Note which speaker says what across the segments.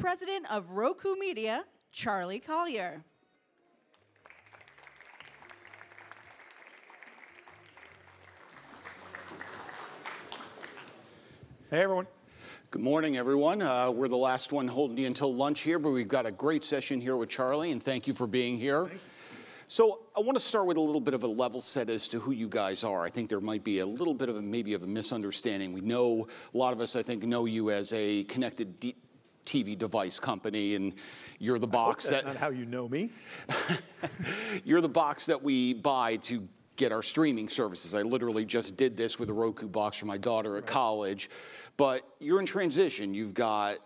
Speaker 1: President of Roku Media, Charlie Collier.
Speaker 2: Hey, everyone.
Speaker 3: Good morning, everyone. Uh, we're the last one holding you until lunch here, but we've got a great session here with Charlie, and thank you for being here. So I want to start with a little bit of a level set as to who you guys are. I think there might be a little bit of a maybe of a misunderstanding. We know a lot of us, I think, know you as a connected D- TV device company, and you're the box
Speaker 2: That's
Speaker 3: that
Speaker 2: not how you know me.
Speaker 3: you're the box that we buy to get our streaming services. I literally just did this with a Roku box for my daughter at college. But you're in transition. You've got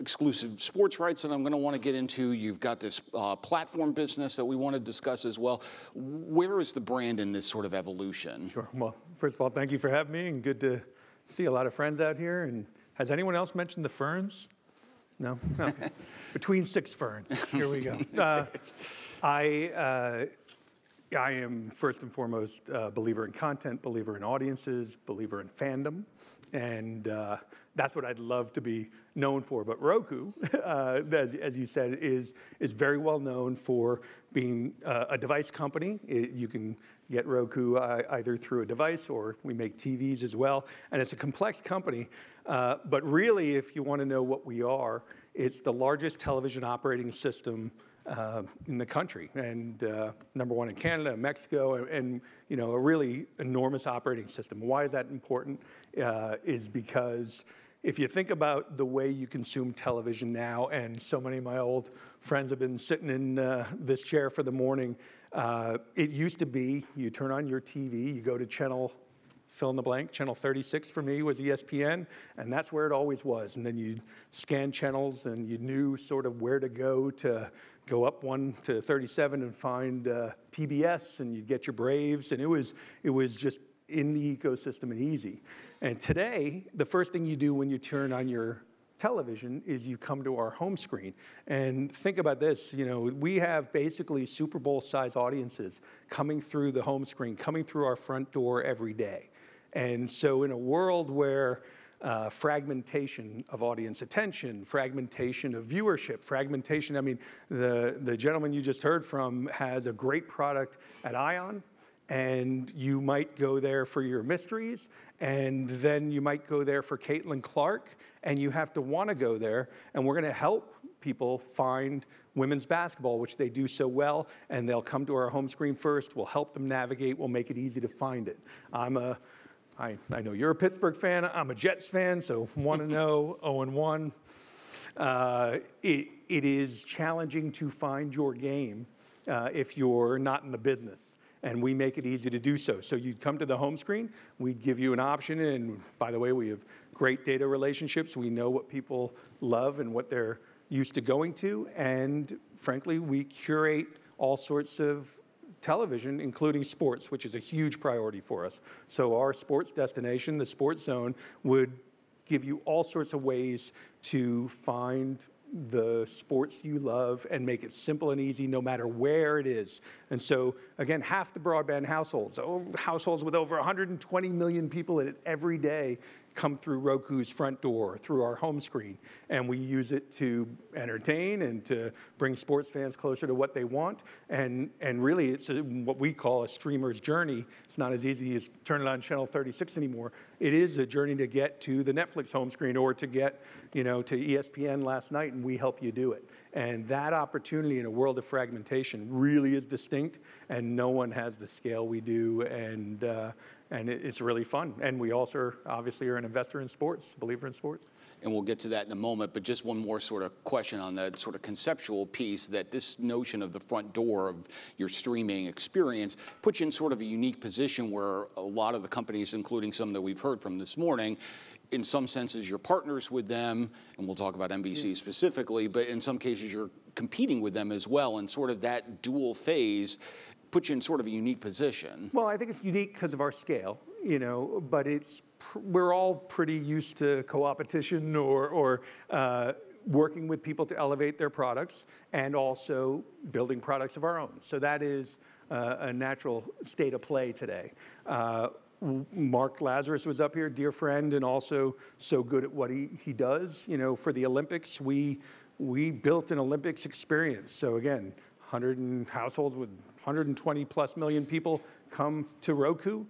Speaker 3: exclusive sports rights that I'm going to want to get into. You've got this uh, platform business that we want to discuss as well. Where is the brand in this sort of evolution?
Speaker 2: Sure. Well, first of all, thank you for having me, and good to see a lot of friends out here. And has anyone else mentioned the ferns? No. Okay. Between six ferns. Here we go. Uh, I. Uh, I am first and foremost a believer in content, believer in audiences, believer in fandom, and uh, that's what I'd love to be known for. But Roku, uh, as, as, you said, is, is very well known for being uh, a device company. It, you can get Roku uh, either through a device or we make TVs as well. And it's a complex company. Uh, but really, if you want to know what we are, it's the largest television operating system uh, in the country, and uh, number one in Canada, Mexico, and, and, you know a really enormous operating system. Why is that important? Uh, is because if you think about the way you consume television now, and so many of my old friends have been sitting in uh, this chair for the morning, uh, it used to be you turn on your TV, you go to channel fill in the blank. Channel 36 for me was ESPN, and that's where it always was. And then you'd scan channels and you knew sort of where to go to go up one to 37 and find uh, TBS, and you'd get your Braves, and it was, it was just in the ecosystem and easy. And today, the first thing you do when you turn on your television is you come to our home screen. And think about this, you know, we have basically Super Bowl size audiences coming through the home screen, coming through our front door every day. And so in a world where uh, fragmentation of audience attention, fragmentation of viewership, fragmentation. I mean, the, the gentleman you just heard from has a great product at Ion, and you might go there for your mysteries, and then you might go there for Caitlin Clark, and you have to want to go there, and we're going to help people find women's basketball, which they do so well, and they'll come to our home screen first. We'll help them navigate. We'll make it easy to find it. I'm a I, I know you're a Pittsburgh fan. I'm a Jets fan, so 1 0, 0 1. Uh, it, it is challenging to find your game uh, if you're not in the business. And we make it easy to do so. So you'd come to the home screen, we'd give you an option. And by the way, we have great data relationships. We know what people love and what they're used to going to. And frankly, we curate all sorts of television, including sports, which is a huge priority for us. So our sports destination, the Sports Zone, would give you all sorts of ways to find the sports you love and make it simple and easy no matter where it is. And so, again, half the broadband households, oh, households with over 120 million people in it every day, come through Roku's front door, through our home screen, and we use it to entertain and to bring sports fans closer to what they want. And, and really, it's a, what we call a streamer's journey. It's not as easy as turning on channel 36 anymore. It is a journey to get to the Netflix home screen or to get, you know, to ESPN last night, and we help you do it. And that opportunity in a world of fragmentation really is distinct, and no one has the scale we do. And uh, and it's really fun. And we also obviously are an investor in sports, believer in sports.
Speaker 3: And we'll get to that in a moment, but just one more sort of question on that sort of conceptual piece that this notion of the front door of your streaming experience puts you in sort of a unique position where a lot of the companies, including some that we've heard from this morning, in some senses you're partners with them, and we'll talk about NBC yeah. specifically, but in some cases you're competing with them as well, and sort of that dual phase puts you in sort of a unique position.
Speaker 2: Well, I think it's unique because of our scale, you know, but it's we're all pretty used to co-opetition or, or uh, working with people to elevate their products and also building products of our own. So that is uh, a natural state of play today. Uh, Mark Lazarus was up here, dear friend, and also so good at what he, he does. You know, for the Olympics, we, we built an Olympics experience. So again, 100 households with 120 plus million people come to Roku.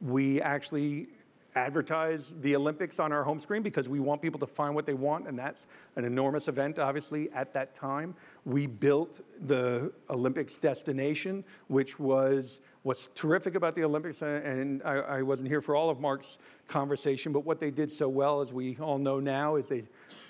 Speaker 2: We actually advertise the Olympics on our home screen because we want people to find what they want, and that's an enormous event, obviously, at that time. We built the Olympics destination, which was what's terrific about the Olympics, and I, I wasn't here for all of Mark's conversation, but what they did so well, as we all know now, is they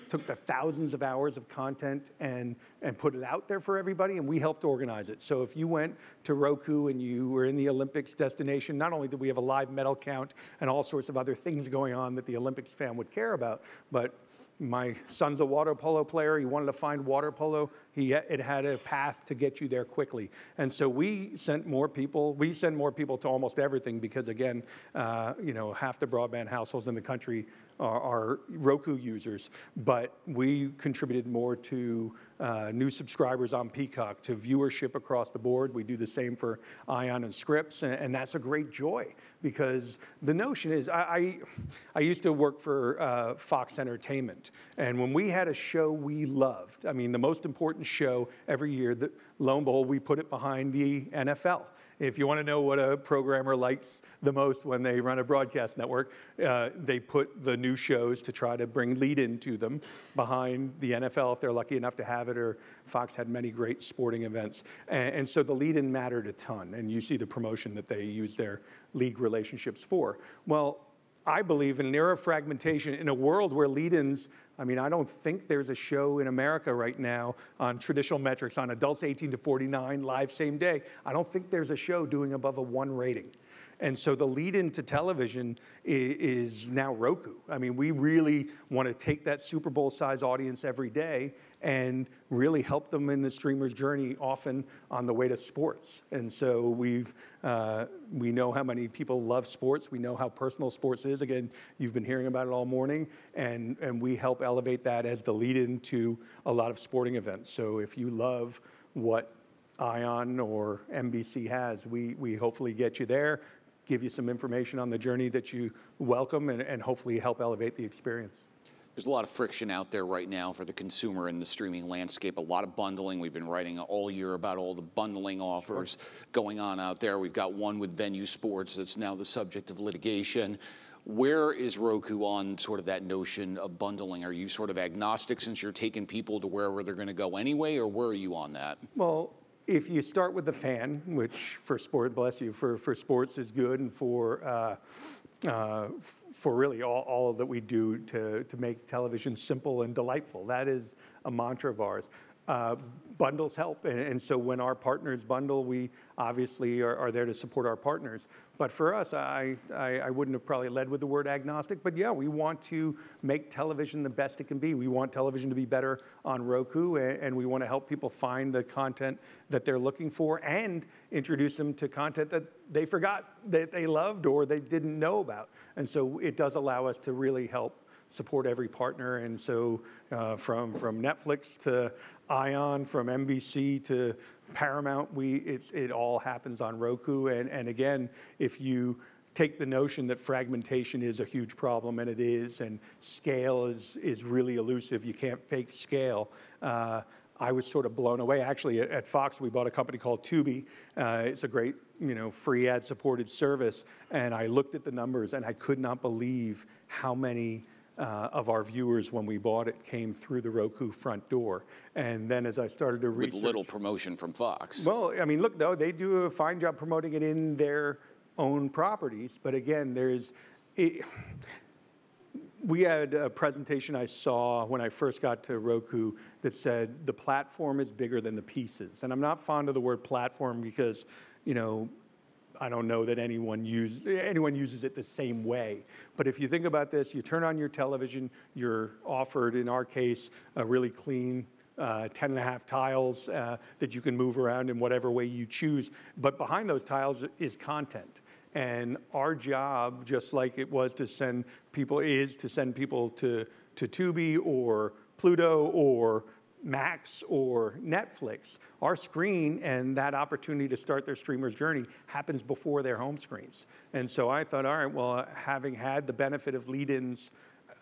Speaker 2: took the thousands of hours of content and, and put it out there for everybody, and we helped organize it. So if you went to Roku and you were in the Olympics destination, not only did we have a live medal count and all sorts of other things going on that the Olympics fan would care about, but my son's a water polo player. He wanted to find water polo. He, it had a path to get you there quickly. And so we sent more people. We send more people to almost everything because, again, uh, you know, half the broadband households in the country are, Roku users. But we contributed more to uh, new subscribers on Peacock, to viewership across the board. We do the same for Ion and Scripps, and, and that's a great joy because the notion is I, I, I used to work for uh, Fox Entertainment, and when we had a show we loved, I mean, the most important show every year, the, lo and behold, we put it behind the NFL. If you want to know what a programmer likes the most when they run a broadcast network, uh, they put the new shows to try to bring lead into them behind the NFL if they're lucky enough to have it, or Fox had many great sporting events. And, and so the lead in mattered a ton, and you see the promotion that they use their league relationships for. Well, I believe in an era of fragmentation, in a world where lead-ins, I mean, I don't think there's a show in America right now on traditional metrics on adults 18 to 49, live same day. I don't think there's a show doing above a one rating. And so the lead in to television is, is, now Roku. I mean, we really want to take that Super Bowl size audience every day and really help them in the streamer's journey, often on the way to sports. And so we've uh, we know how many people love sports. We know how personal sports is. Again, you've been hearing about it all morning, and and we help elevate that as the lead into a lot of sporting events. So if you love what Ion or NBC has, we we hopefully get you there give you some information on the journey that you welcome and, and hopefully help elevate the experience.
Speaker 3: There's a lot of friction out there right now for the consumer in the streaming landscape, a lot of bundling. We've been writing all year about all the bundling offers sure. going on out there. We've got one with Venue Sports that's now the subject of litigation. Where is Roku on sort of that notion of bundling? Are you sort of agnostic since you're taking people to wherever they're going to go anyway, or where are you on that?
Speaker 2: Well, if you start with the fan, which for sport, bless you, for, for sports is good, and for uh, uh, for really all, all that we do to, to make television simple and delightful. That is a mantra of ours. Uh, bundles help, and, and, so when our partners bundle, we obviously are, are, there to support our partners. But for us, I, I, I, wouldn't have probably led with the word agnostic, but yeah, we want to make television the best it can be. We want television to be better on Roku, and, and we want to help people find the content that they're looking for and introduce them to content that they forgot that they loved or they didn't know about. And so it does allow us to really help support every partner. And so uh, from, from Netflix to Ion, from NBC to Paramount, we, it all happens on Roku. And, and again, if you take the notion that fragmentation is a huge problem, and it is, and scale is, is really elusive, you can't fake scale. Uh, I was sort of blown away. Actually, at, at Fox, we bought a company called Tubi. Uh, it's a great, you know, free ad-supported service, and I looked at the numbers, and I could not believe how many uh, of our viewers when we bought it came through the Roku front door. And then as I started to research...
Speaker 3: With little promotion from Fox.
Speaker 2: Well, I mean, look, though, they do a fine job promoting it in their own properties. But again, there's... It, we had a presentation I saw when I first got to Roku that said the platform is bigger than the pieces. And I'm not fond of the word platform because, you know, I don't know that anyone, use, anyone uses it the same way. But if you think about this, you turn on your television, you're offered, in our case, a really clean uh, 10 and a half tiles uh, that you can move around in whatever way you choose. But behind those tiles is content. And our job, just like it was to send people, is to send people to, to Tubi or Pluto or Max or Netflix, our screen and that opportunity to start their streamer's journey happens before their home screens. And so I thought, all right, well, having had the benefit of lead ins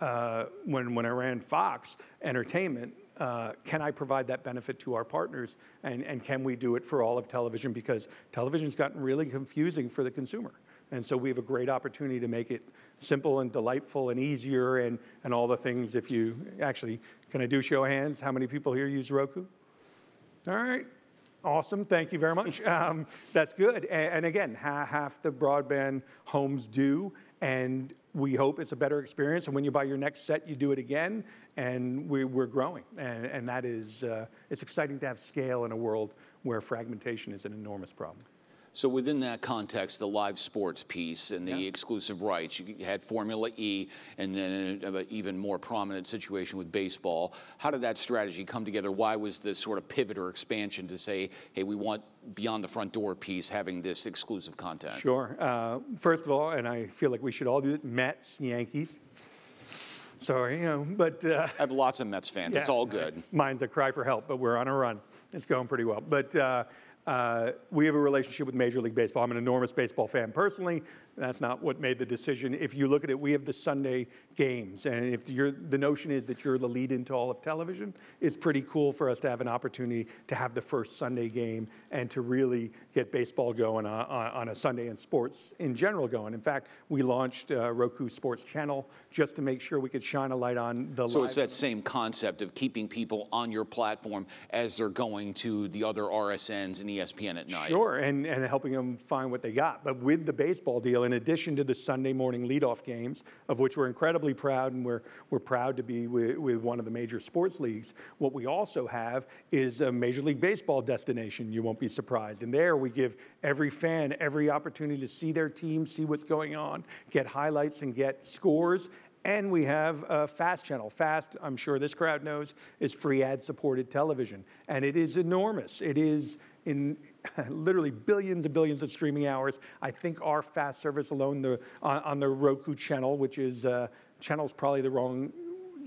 Speaker 2: uh, when, when I ran Fox Entertainment, uh, can I provide that benefit to our partners? And, and can we do it for all of television? Because television's gotten really confusing for the consumer. And so we have a great opportunity to make it simple and delightful and easier and, and all the things. If you actually, can I do show of hands? How many people here use Roku? All right. Awesome. Thank you very much. Um, that's good. And, and again, ha- half the broadband homes do. And we hope it's a better experience. And when you buy your next set, you do it again. And we, are growing. And, and that is, uh, it's exciting to have scale in a world where fragmentation is an enormous problem.
Speaker 3: So within that context, the live sports piece and the yeah. exclusive rights, you had Formula E, and then an even more prominent situation with baseball. How did that strategy come together? Why was this sort of pivot or expansion to say, hey, we want beyond the front door piece having this exclusive content?
Speaker 2: Sure. Uh, first of all, and I feel like we should all do it, Mets, Yankees. Sorry, you know, but uh,
Speaker 3: I have lots of Mets fans. Yeah, it's all good.
Speaker 2: Mine's a cry for help, but we're on a run. It's going pretty well. But uh, uh, we have a relationship with Major League Baseball. I'm an enormous baseball fan personally. That's not what made the decision. If you look at it, we have the Sunday games, and if the notion is that you're the lead into all of television, it's pretty cool for us to have an opportunity to have the first Sunday game and to really get baseball going on, on a Sunday and sports in general going. In fact, we launched uh, Roku Sports Channel just to make sure we could shine a light on the.
Speaker 3: So it's that same concept of keeping people on your platform as they're going to the other RSNs and ESPN at night.
Speaker 2: Sure, and, and helping them find what they got. But with the baseball deal, in addition to the Sunday morning leadoff games, of which we're incredibly proud, and we're, we're proud to be with, with one of the major sports leagues, what we also have is a Major League Baseball destination. You won't be surprised. And there we give every fan every opportunity to see their team, see what's going on, get highlights, and get scores. And we have a FAST channel. FAST, I'm sure this crowd knows, is free ad supported television. And it is enormous. It is in literally billions and billions of streaming hours. I think our fast service alone the, on, on the Roku channel, which is uh, channel's probably the wrong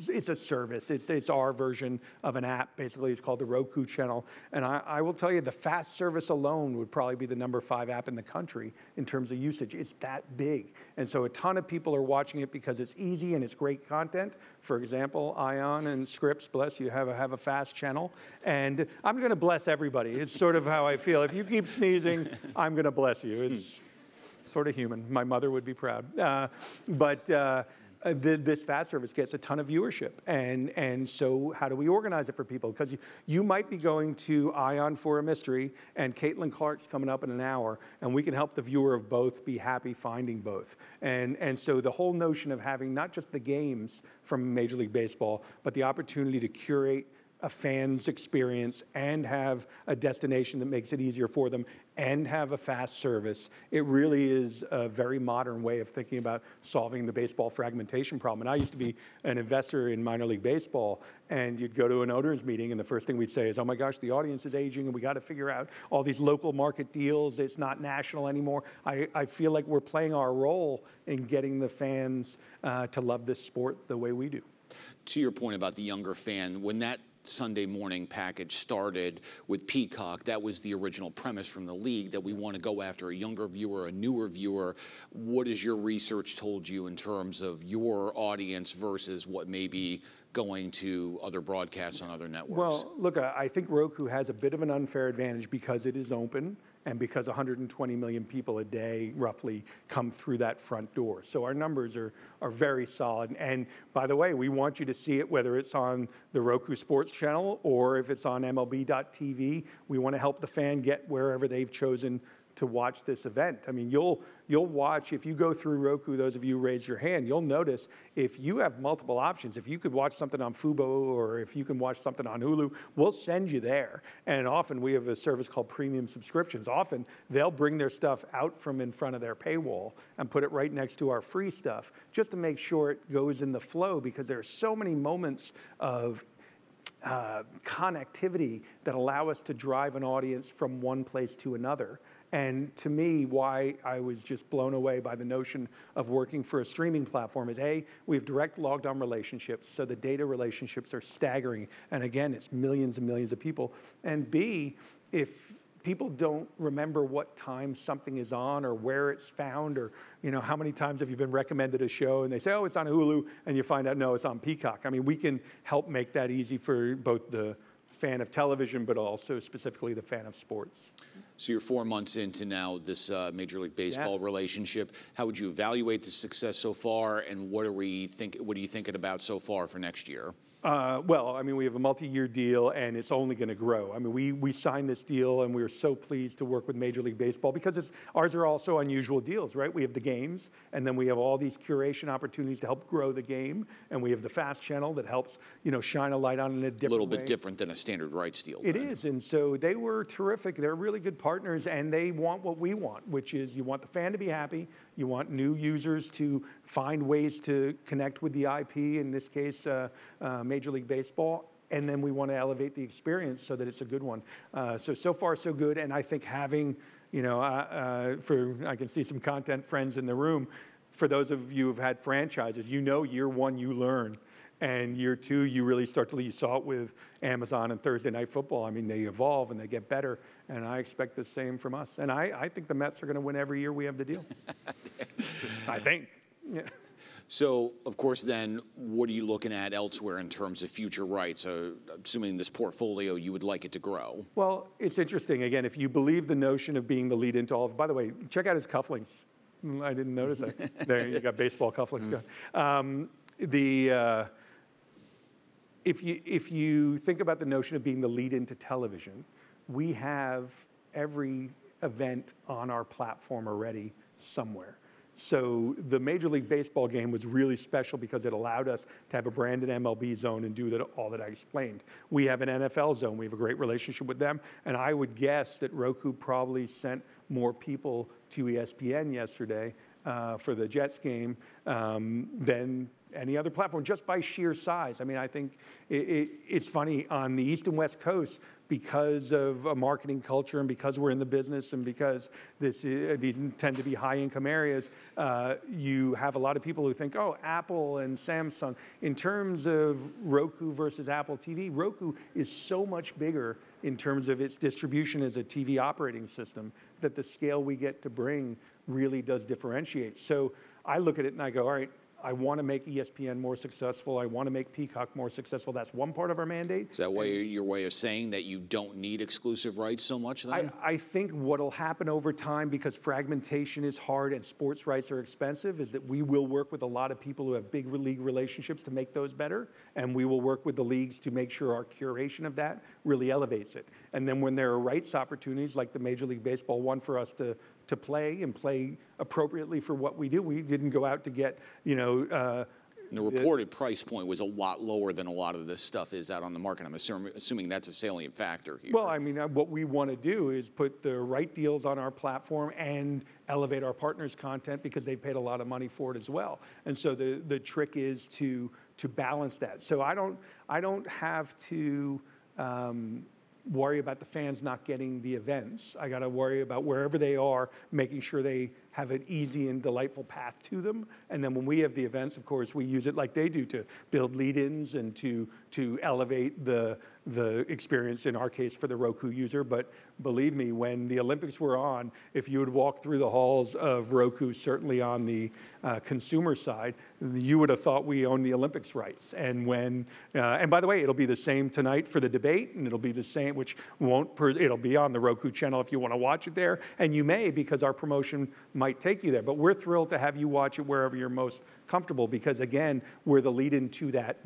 Speaker 2: it's a service. It's, it's our version of an app, basically. It's called the Roku channel. And I, I, will tell you, the fast service alone would probably be the number five app in the country in terms of usage. It's that big. And so a ton of people are watching it because it's easy and it's great content. For example, Ion and Scripps, bless you, have a, have a fast channel. And I'm going to bless everybody. It's sort of how I feel. If you keep sneezing, I'm going to bless you. It's sort of human. My mother would be proud. Uh, but uh, uh, this fast service gets a ton of viewership. And, and so, how do we organize it for people? Because you, you, might be going to Ion for a mystery, and Caitlin Clark's coming up in an hour, and we can help the viewer of both be happy finding both. And, and so, the whole notion of having not just the games from Major League Baseball, but the opportunity to curate a fan's experience and have a destination that makes it easier for them and have a fast service. It really is a very modern way of thinking about solving the baseball fragmentation problem. And I used to be an investor in minor league baseball, and you'd go to an owners meeting, and the first thing we'd say is, "Oh my gosh, the audience is aging, and we got to figure out all these local market deals. It's not national anymore." I, I feel like we're playing our role in getting the fans uh, to love this sport the way we do.
Speaker 3: To your point about the younger fan, when that Sunday morning package started with Peacock. That was the original premise from the league that we want to go after a younger viewer, a newer viewer. What has your research told you in terms of your audience versus what may be going to other broadcasts on other networks?
Speaker 2: Well, look, I think Roku has a bit of an unfair advantage because it is open and because 120 million people a day roughly come through that front door. So our numbers are, are very solid. And by the way, we want you to see it whether it's on the Roku Sports channel or if it's on MLB.tv. We want to help the fan get wherever they've chosen to watch this event. I mean, you'll you'll watch if you go through Roku. Those of you raise your hand, you'll notice if you have multiple options. If you could watch something on Fubo or if you can watch something on Hulu, we'll send you there. And often we have a service called Premium Subscriptions. Often they'll bring their stuff out from in front of their paywall and put it right next to our free stuff, just to make sure it goes in the flow because there are so many moments of uh, connectivity that allow us to drive an audience from one place to another. And to me, why I was just blown away by the notion of working for a streaming platform is A, we have direct logged on relationships, so the data relationships are staggering. And again, it's millions and millions of people. And B, if people don't remember what time something is on or where it's found or you know how many times have you been recommended a show and they say oh it's on hulu and you find out no it's on peacock i mean we can help make that easy for both the fan of television but also specifically the fan of sports
Speaker 3: so you're four months into now this uh, Major League Baseball yeah. relationship. How would you evaluate the success so far, and what are we think? What are you thinking about so far for next year?
Speaker 2: Uh, well, I mean, we have a multi-year deal, and it's only going to grow. I mean, we, we signed this deal, and we were so pleased to work with Major League Baseball because it's ours are also unusual deals, right? We have the games, and then we have all these curation opportunities to help grow the game, and we have the fast channel that helps, you know, shine a light on it in a different
Speaker 3: A little bit
Speaker 2: way.
Speaker 3: different than a standard rights deal.
Speaker 2: It is, and so they were terrific. They're really good partners, and they want what we want, which is you want the fan to be happy, you want new users to find ways to connect with the IP, in this case, uh, uh, Major League Baseball, and then we want to elevate the experience so that it's a good one. Uh, so, so far, so good, and I think having, you know, uh, uh, for, I can see some content friends in the room, for those of you who've had franchises, you know year one you learn. And year two, you really start to, you saw it with Amazon and Thursday Night Football. I mean, they evolve and they get better. And I expect the same from us. And I, I think the Mets are going to win every year we have the deal. I think. Yeah.
Speaker 3: So, of course, then what are you looking at elsewhere in terms of future rights? Uh, assuming this portfolio, you would like it to grow.
Speaker 2: Well, it's interesting. Again, if you believe the notion of being the lead into all of, by the way, check out his cufflinks. Mm, I didn't notice that. there, you got baseball cufflinks. Mm. Um, the uh, if you if you think about the notion of being the lead into television, we have every event on our platform already somewhere. So the Major League Baseball game was really special because it allowed us to have a branded MLB zone and do that, all that I explained. We have an NFL zone. We have a great relationship with them. And I would guess that Roku probably sent more people to ESPN yesterday uh, for the Jets game um, than any other platform, just by sheer size. I mean, I think it, it, it's funny on the East and West Coast because of a marketing culture and because we're in the business and because this, uh, these tend to be high income areas, uh, you have a lot of people who think, oh, Apple and Samsung. In terms of Roku versus Apple TV, Roku is so much bigger in terms of its distribution as a TV operating system that the scale we get to bring really does differentiate. So I look at it and I go, all right, I want to make ESPN more successful. I want to make Peacock more successful. That's one part of our mandate.
Speaker 3: Is that way your way of saying that you don't need exclusive rights so much then?
Speaker 2: I, I think what will happen over time, because fragmentation is hard and sports rights are expensive, is that we will work with a lot of people who have big league relationships to make those better. And we will work with the leagues to make sure our curation of that really elevates it. And then when there are rights opportunities, like the Major League Baseball one for us to to play and play appropriately for what we do. We didn't go out to get, you know. Uh,
Speaker 3: the reported price point was a lot lower than a lot of this stuff is out on the market. I'm assuming, assuming that's a salient factor here.
Speaker 2: Well, I mean, uh, what we want to do is put the right deals on our platform and elevate our partners' content because they paid a lot of money for it as well. And so the, the trick is to to balance that. So I don't I don't have to. Um, worry about the fans not getting the events. I got to worry about wherever they are, making sure they have an easy and delightful path to them. And then when we have the events, of course, we use it like they do to build lead-ins and to to elevate the the experience in our case for the Roku user. But believe me, when the Olympics were on, if you would walk through the halls of Roku, certainly on the uh, consumer side, you would have thought we owned the Olympics rights. And when uh, and by the way, it'll be the same tonight for the debate, and it'll be the same, which won't it'll be on the Roku channel if you want to watch it there, and you may because our promotion might take you there. But we're thrilled to have you watch it wherever you're most comfortable because, again, we're the lead into that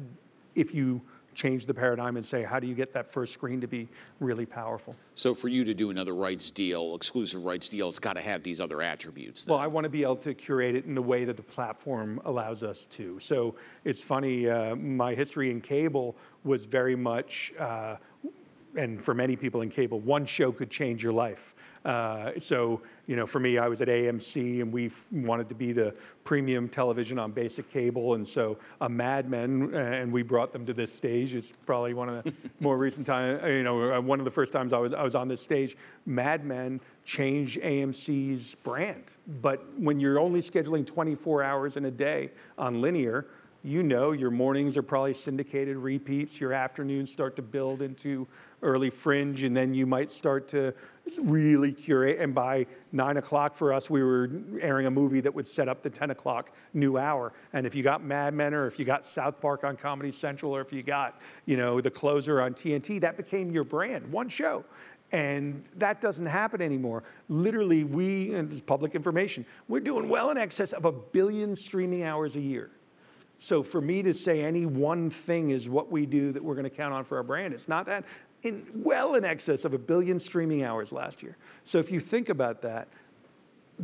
Speaker 2: if you change the paradigm and say, how do you get that first screen to be really powerful?
Speaker 3: So for you to do another rights deal, exclusive rights deal, it's got to have these other attributes. Then.
Speaker 2: Well, I want to be able to curate it in the way that the platform allows us to. So it's funny, uh, my history in cable was very much uh, and for many people in cable, one show could change your life. Uh, so, you know, for me, I was at AMC and we wanted to be the premium television on basic cable. And so a Mad Men, uh, and we brought them to this stage. It's probably one of the more recent times, you know, uh, one of the first times I was, I was on this stage. Mad Men changed AMC's brand. But when you're only scheduling 24 hours in a day on linear, you know your mornings are probably syndicated repeats, your afternoons start to build into early fringe, and then you might start to really curate. And by nine o'clock for us, we were airing a movie that would set up the 10 o'clock new hour. And if you got Mad Men, or if you got South Park on Comedy Central, or if you got, you know, the closer on TNT, that became your brand, one show. And that doesn't happen anymore. Literally, we, and this is public information, we're doing well in excess of a billion streaming hours a year. So for me to say any one thing is what we do that we're going to count on for our brand, it's not that. In, well in excess of a billion streaming hours last year. So if you think about that,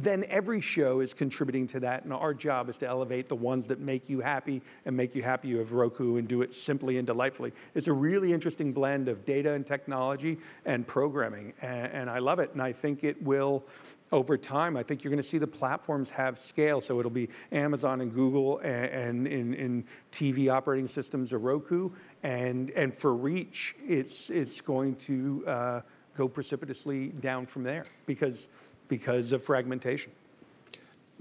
Speaker 2: then every show is contributing to that, and our job is to elevate the ones that make you happy and make you happy of Roku and do it simply and delightfully. It's a really interesting blend of data and technology and programming, and, and I love it. And I think it will, over time, I think you're going to see the platforms have scale. So it'll be Amazon and Google, and, and in, in TV operating systems, or Roku, and and for reach, it's it's going to uh, go precipitously down from there because because of fragmentation.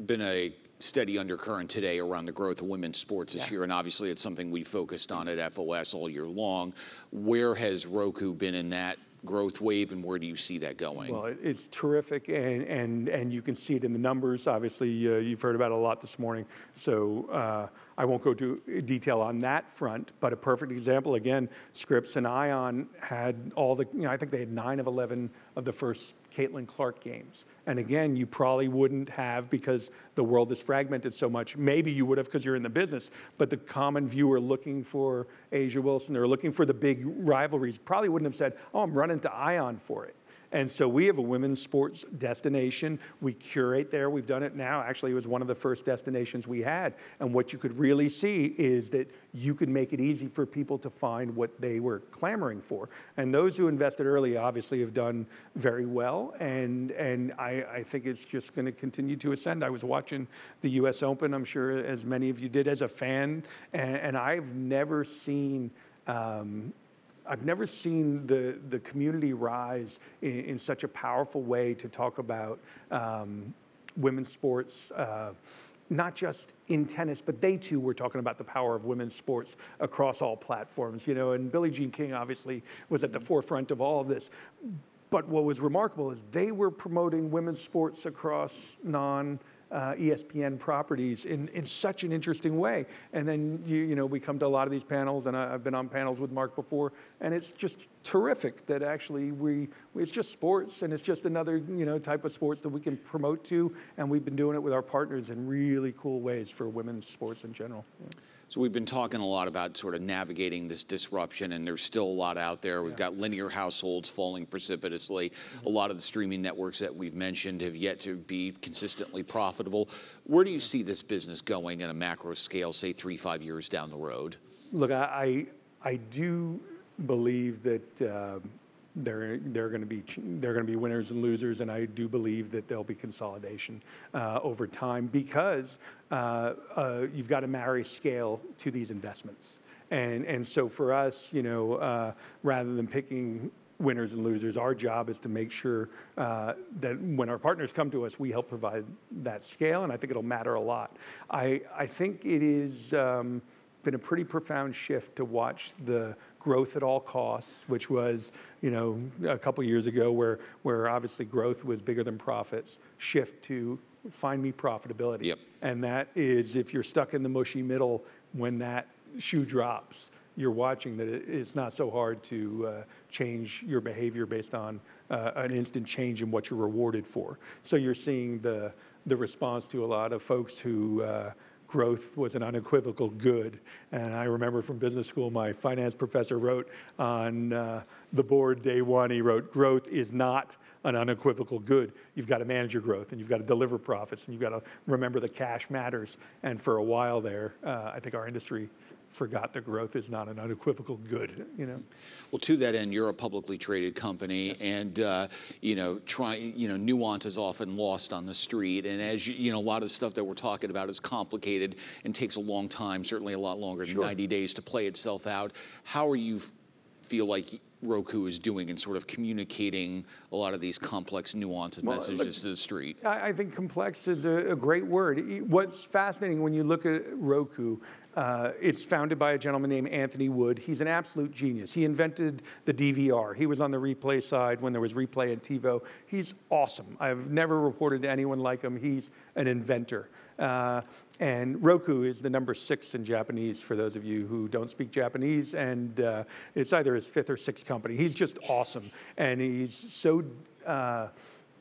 Speaker 3: Been a steady undercurrent today around the growth of women's sports this yeah. year, and obviously it's something we focused on at FOS all year long. Where has Roku been in that growth wave, and where do you see that going?
Speaker 2: Well, it's terrific, and and and you can see it in the numbers. Obviously, uh, you've heard about it a lot this morning, so uh, I won't go to detail on that front. But a perfect example, again, Scripps and Ion had all the. You know, I think they had nine of eleven of the first Caitlin Clark games. And again, you probably wouldn't have because the world is fragmented so much. Maybe you would have because you're in the business, but the common viewer looking for A'ja Wilson or looking for the big rivalries probably wouldn't have said, oh, I'm running to Ion for it. And so we have a women's sports destination. We curate there. We've done it now. Actually, it was one of the first destinations we had. And what you could really see is that you could make it easy for people to find what they were clamoring for. And those who invested early obviously have done very well. And, and I, I think it's just going to continue to ascend. I was watching the US Open, I'm sure as many of you did as a fan, and, and I've never seen. Um, I've never seen the, the community rise in, in such a powerful way to talk about um, women's sports. Uh, not just in tennis, but they too were talking about the power of women's sports across all platforms. You know, and Billie Jean King obviously was at the forefront of all of this. But what was remarkable is they were promoting women's sports across non uh, ESPN properties in, in such an interesting way. And then, you, you know, we come to a lot of these panels, and I, have been on panels with Mark before, and it's just terrific that actually we, it's just sports, and it's just another, you know, type of sports that we can promote to, and we've been doing it with our partners in really cool ways for women's sports in general. Yeah.
Speaker 3: So we've been talking a lot about sort of navigating this disruption, and there's still a lot out there. We've yeah. got linear households falling precipitously. Mm-hmm. A lot of the streaming networks that we've mentioned have yet to be consistently profitable. Where do you see this business going at a macro scale, say three, five years down the road?
Speaker 2: Look, I I do believe that. They're, they're going to be they're going to be winners and losers, and I do believe that there'll be consolidation uh, over time because uh, uh, you've got to marry scale to these investments. And and so for us, you know, uh, rather than picking winners and losers, our job is to make sure uh, that when our partners come to us, we help provide that scale, and I think it'll matter a lot. I I think it is. Um, been a pretty profound shift to watch the growth at all costs, which was, you know, a couple years ago where, where obviously growth was bigger than profits, shift to find me profitability.
Speaker 3: Yep.
Speaker 2: And that is if you're stuck in the mushy middle when that shoe drops, you're watching that it's not so hard to uh, change your behavior based on uh, an instant change in what you're rewarded for. So you're seeing the, the response to a lot of folks who uh, growth was an unequivocal good. And I remember from business school, my finance professor wrote on uh, the board day one, he wrote, growth is not an unequivocal good. You've got to manage your growth and you've got to deliver profits and you've got to remember the cash matters. And for a while there, uh, I think our industry forgot that growth is not an unequivocal good, you know.
Speaker 3: Well, to that end, you're a publicly traded company, and uh, you know, try you know, nuance is often lost on the street. And as you, you know, a lot of the stuff that we're talking about is complicated and takes a long time, certainly a lot longer than 90 days to play itself out. How are you feel like Roku is doing in sort of communicating a lot of these complex, nuanced
Speaker 2: Well,
Speaker 3: messages to the street?
Speaker 2: I, think complex is a, a great word. What's fascinating when you look at Roku, uh, it's founded by a gentleman named Anthony Wood. He's an absolute genius. He invented the DVR. He was on the replay side when there was replay and TiVo. He's awesome. I've never reported to anyone like him. He's an inventor. Uh, and Roku is the number six in Japanese for those of you who don't speak Japanese, and uh, it's either his fifth or sixth company. He's just awesome, and he's so. Uh,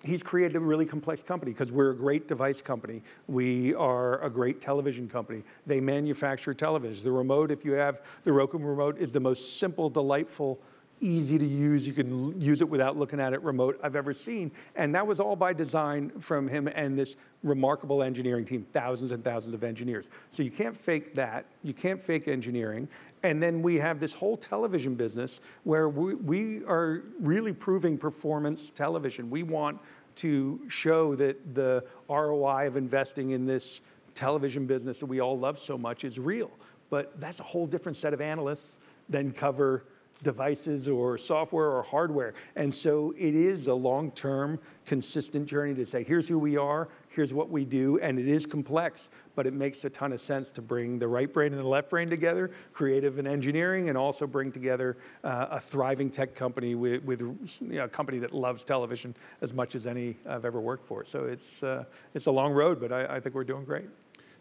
Speaker 2: he's created a really complex company because we're a great device company. We are a great television company. They manufacture televisions. The remote, if you have the Roku remote, is the most simple, delightful, easy to use. You can use it without looking at it remote I've ever seen. And that was all by design from him and this remarkable engineering team, thousands and thousands of engineers. So you can't fake that. You can't fake engineering. And then we have this whole television business where we, we are really proving performance television. We want to show that the ROI of investing in this television business that we all love so much is real. But that's a whole different set of analysts than cover devices or software or hardware. And so it is a long term, consistent journey to say, here's who we are, here's what we do. And it is complex, but it makes a ton of sense to bring the right brain and the left brain together, creative and engineering, and also bring together uh, a thriving tech company with, with you know, a company that loves television as much as any I've ever worked for. So it's, uh, it's a long road, but I, I think we're doing great.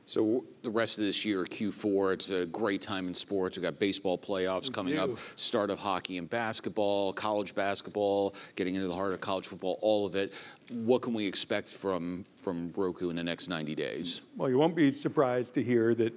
Speaker 3: So the rest of this year, Q4, it's a great time in sports. We've got baseball playoffs coming up, start of hockey and basketball, college basketball, getting into the heart of college football, all of it. What can we expect from from Roku in the next 90 days?
Speaker 2: Well, you won't be surprised to hear that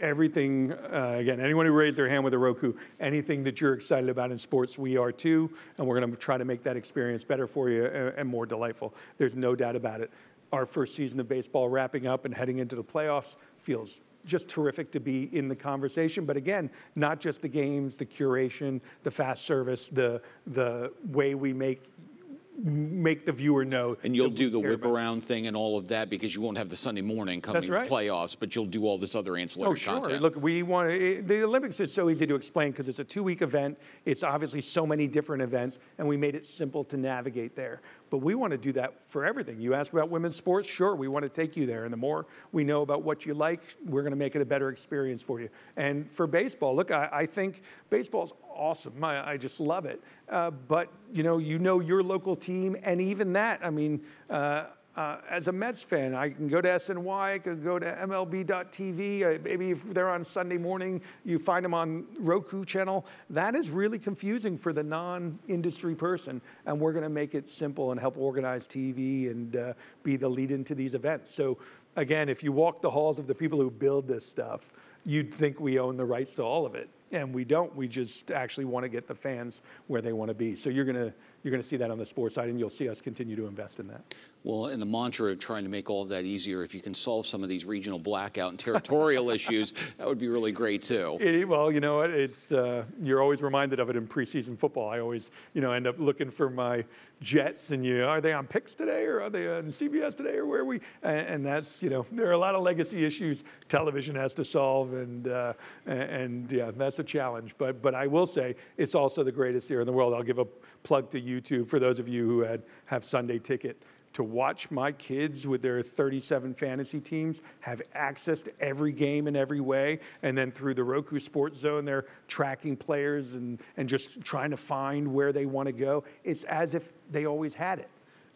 Speaker 2: everything, uh, again, anyone who raised their hand with a Roku, anything that you're excited about in sports, we are too. And we're going to try to make that experience better for you and, and more delightful. There's no doubt about it. Our first season of baseball wrapping up and heading into the playoffs feels just terrific to be in the conversation. But again, not just the games, the curation, the fast service, the, the way we make make the viewer know.
Speaker 3: And you'll do the whip
Speaker 2: about-
Speaker 3: around thing and all of that because you won't have the Sunday morning coming
Speaker 2: right.
Speaker 3: playoffs, but you'll do all this other ancillary
Speaker 2: Oh, sure.
Speaker 3: content.
Speaker 2: Look, we want to, the Olympics is so easy to explain because it's a two week event. It's obviously so many different events, and we made it simple to navigate there. But we want to do that for everything. You ask about women's sports, sure, we want to take you there. And the more we know about what you like, we're going to make it a better experience for you. And for baseball, look, I, I think baseball's awesome. I, I just love it. Uh, but you know, you know your local team, and even that. I mean, uh, uh, as a Mets fan, I can go to SNY, I can go to MLB.TV. Uh, maybe if they're on Sunday morning, you find them on Roku channel. That is really confusing for the non-industry person, and we're going to make it simple and help organize TV and uh, be the lead into these events. So again, if you walk the halls of the people who build this stuff, you'd think we own the rights to all of it. And we don't. We just actually want to get the fans where they want to be. So you're going to you're going to see that on the sports side, and you'll see us continue to invest in that.
Speaker 3: Well, and the mantra of trying to make all of that easier, if you can solve some of these regional blackout and territorial issues, that would be really great too.
Speaker 2: It- well, you know? It's uh, you're always reminded of it in preseason football. I always, you know, end up looking for my Jets, and you are they on picks today, or are they on CBS today, or where are we? And, and that's, you know, there are a lot of legacy issues television has to solve, and uh, and, yeah, that's a challenge. But but I will say it's also the greatest year in the world. I'll give a plug to YouTube for those of you who had have Sunday ticket to watch my kids with their 37 fantasy teams have access to every game in every way. And then through the Roku Sports Zone, they're tracking players and, and just trying to find where they want to go. It's as if they always had it.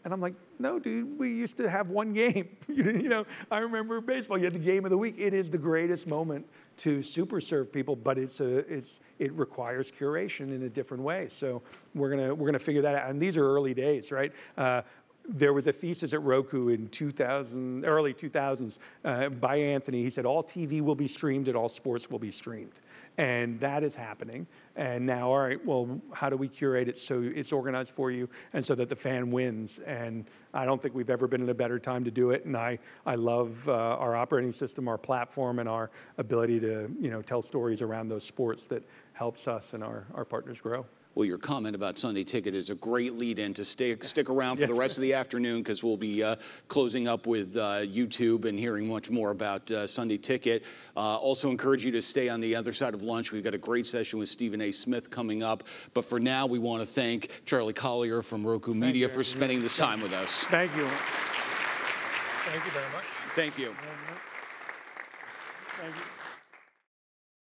Speaker 2: And I'm like, no, dude, we used to have one game. you know, I remember baseball, you had the game of the week. It is the greatest moment to super serve people, but it's a, it's, it requires curation in a different way. So we're gonna, we're gonna figure that out. And these are early days, right? Uh, there was a thesis at Roku in 2000, early 2000s uh, by Anthony. He said all TV will be streamed and all sports will be streamed. And that is happening. And now, all right, well, how do we curate it so it's organized for you and so that the fan wins? And I don't think we've ever been in a better time to do it. And I, I love uh, our operating system, our platform, and our ability to you know, tell stories around those sports that helps us and our, our partners grow.
Speaker 3: Well, your comment about Sunday Ticket is a great lead-in to stay, stick around for the rest of the afternoon because we'll be uh, closing up with uh, YouTube and hearing much more about uh, Sunday Ticket. Uh, also encourage you to stay on the other side of lunch. We've got a great session with Stephen A. Smith coming up. But for now, we want to thank Charlie Collier from Roku Media for spending this time with us.
Speaker 2: Thank you. Thank you very much.
Speaker 3: Thank you.
Speaker 2: Thank you.